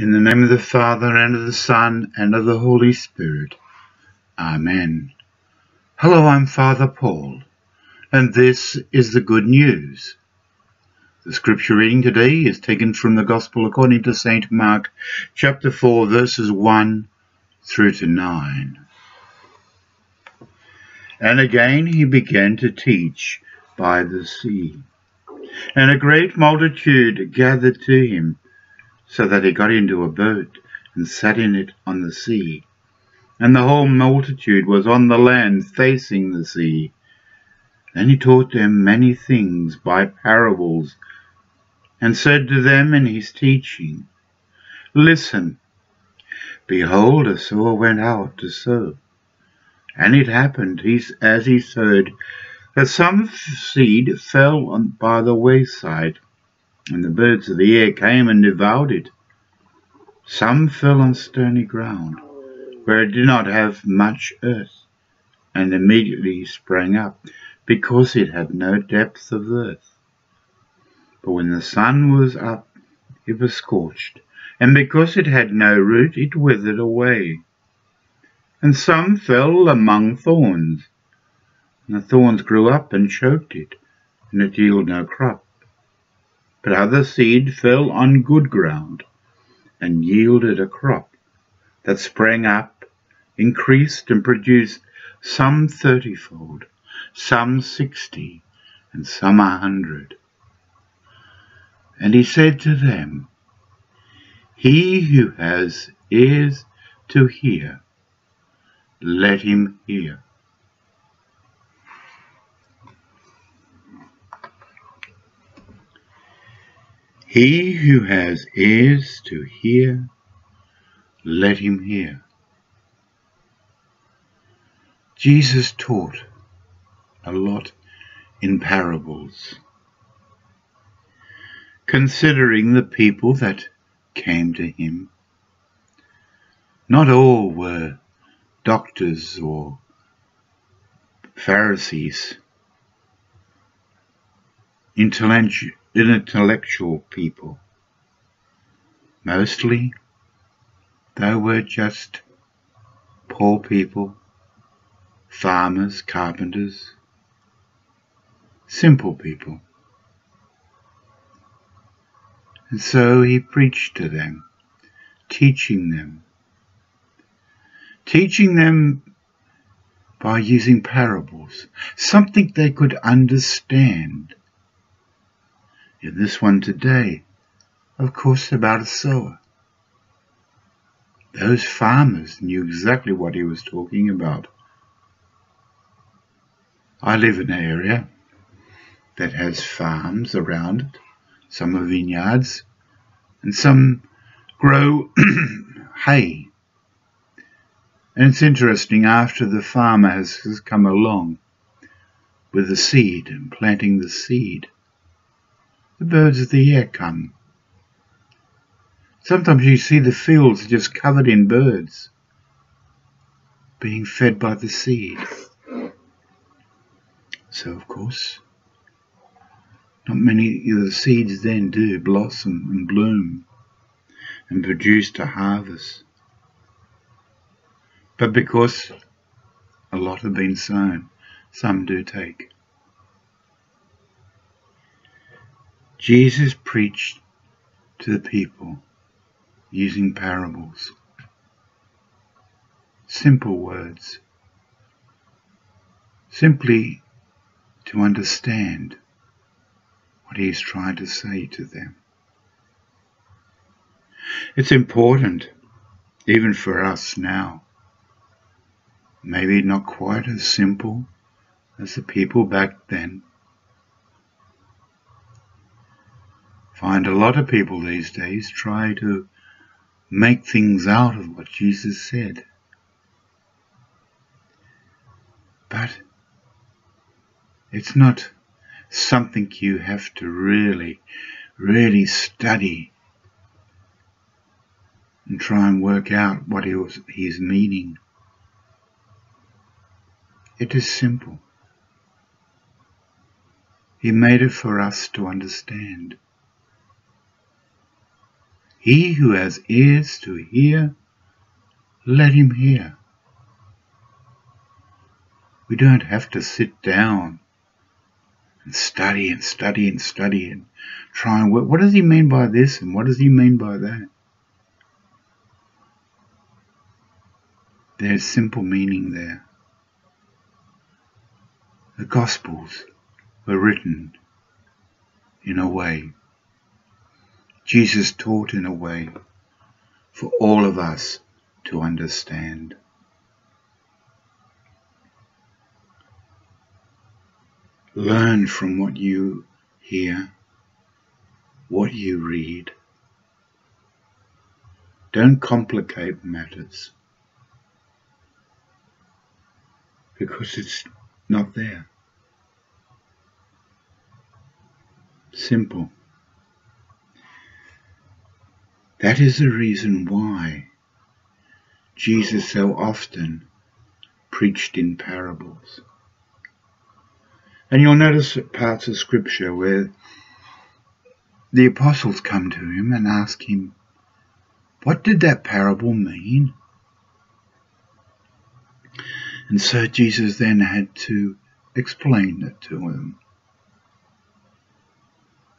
In the name of the Father, and of the Son, and of the Holy Spirit. Amen. Hello, I'm Father Paul, and this is the Good News. The scripture reading today is taken from the Gospel according to St. Mark, chapter 4, verses 1 through to 9. And again he began to teach by the sea. And a great multitude gathered to him so that he got into a boat and sat in it on the sea. And the whole multitude was on the land facing the sea. Then he taught them many things by parables, and said to them in his teaching, Listen, behold, a sower went out to sow. And it happened, as he sowed, that some seed fell on, by the wayside and the birds of the air came and devoured it. Some fell on stony ground, where it did not have much earth, and immediately sprang up, because it had no depth of earth. But when the sun was up, it was scorched, and because it had no root, it withered away. And some fell among thorns, and the thorns grew up and choked it, and it yielded no crop. But other seed fell on good ground, and yielded a crop that sprang up, increased, and produced some thirtyfold, some sixty, and some a hundred. And he said to them, He who has ears to hear, let him hear. He who has ears to hear, let him hear. Jesus taught a lot in parables, considering the people that came to him. Not all were doctors or Pharisees, intellectual intellectual people. Mostly, they were just poor people, farmers, carpenters, simple people. And so he preached to them, teaching them, teaching them by using parables, something they could understand in this one today, of course, about a sower. Those farmers knew exactly what he was talking about. I live in an area that has farms around it. Some are vineyards, and some grow hay. And it's interesting, after the farmer has, has come along with the seed and planting the seed, the birds of the air come. Sometimes you see the fields just covered in birds, being fed by the seed. So, of course, not many of the seeds then do blossom and bloom and produce a harvest. But because a lot have been sown, some do take. Jesus preached to the people using parables. Simple words. Simply to understand what he is trying to say to them. It's important, even for us now. Maybe not quite as simple as the people back then find a lot of people these days try to make things out of what Jesus said. But it's not something you have to really, really study and try and work out what he was, he's meaning. It is simple. He made it for us to understand. He who has ears to hear, let him hear. We don't have to sit down and study and study and study and try and work. What does he mean by this and what does he mean by that? There's simple meaning there. The Gospels were written in a way. Jesus taught in a way for all of us to understand. Learn from what you hear, what you read. Don't complicate matters because it's not there. Simple. That is the reason why Jesus so often preached in parables. And you'll notice parts of scripture where the apostles come to him and ask him, What did that parable mean? And so Jesus then had to explain it to them.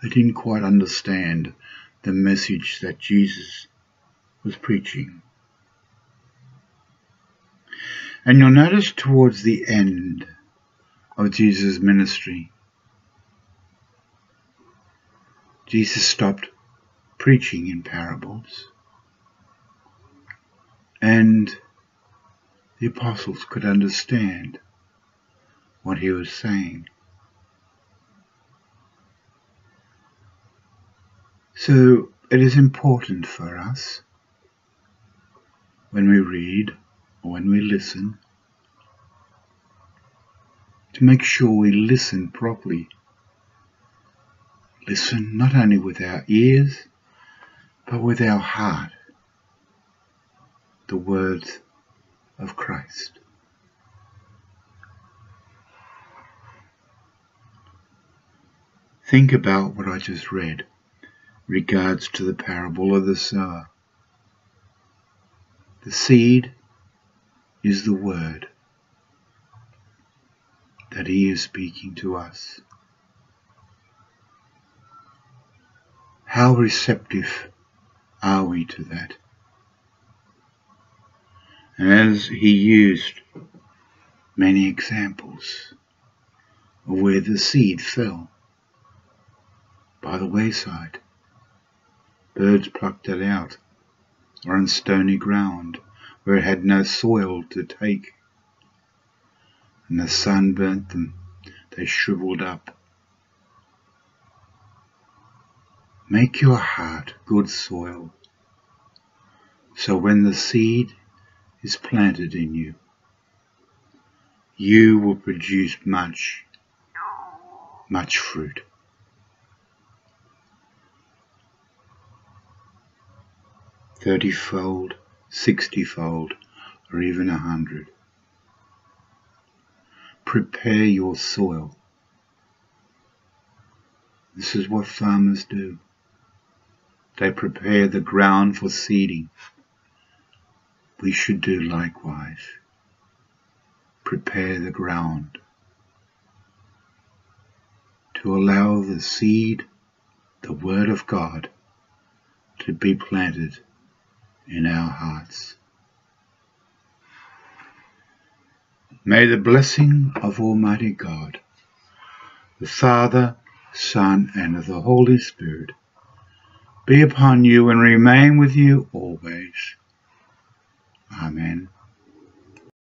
They didn't quite understand the message that Jesus was preaching. And you'll notice towards the end of Jesus' ministry, Jesus stopped preaching in parables and the apostles could understand what he was saying. So it is important for us when we read or when we listen to make sure we listen properly. Listen not only with our ears but with our heart. The words of Christ. Think about what I just read regards to the parable of the sower. The seed is the word that he is speaking to us. How receptive are we to that? as he used many examples of where the seed fell by the wayside. Birds plucked it out, or on stony ground where it had no soil to take. And the sun burnt them, they shriveled up. Make your heart good soil, so when the seed is planted in you, you will produce much, much fruit. Thirty-fold, sixty-fold, or even a hundred. Prepare your soil. This is what farmers do. They prepare the ground for seeding we should do likewise. Prepare the ground to allow the seed, the Word of God, to be planted in our hearts. May the blessing of Almighty God, the Father, Son, and of the Holy Spirit be upon you and remain with you always. Amen.